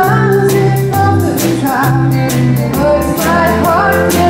Sometimes it comes to but it's heart.